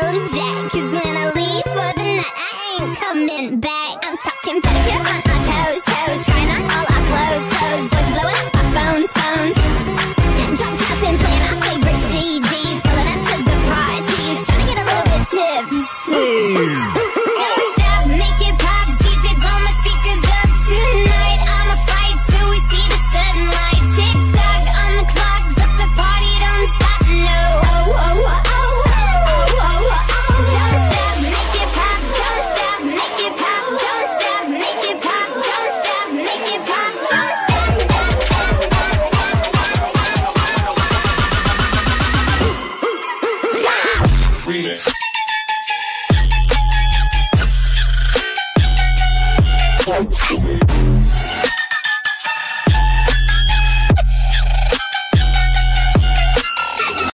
Jack, cause when I leave for the night, I ain't coming back. I'm talking pedicure on our toes, toes, trying on all remix. Yes.